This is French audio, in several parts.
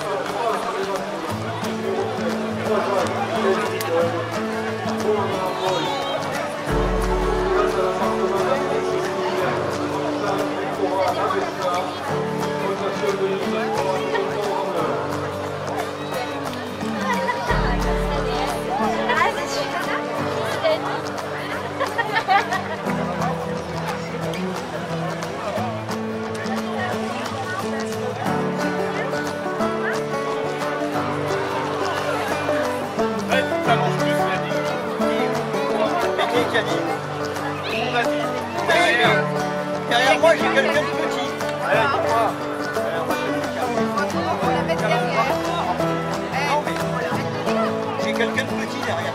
Thank you. Gabi. Mon avis. Derrière, derrière moi, j'ai quelqu'un de petit. Allez, dis-moi. Non, mais j'ai quelqu'un de petit derrière.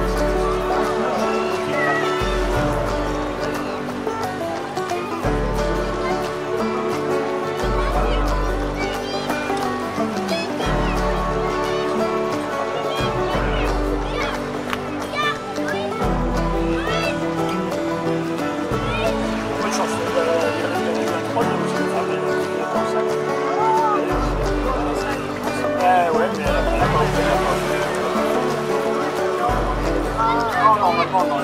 好好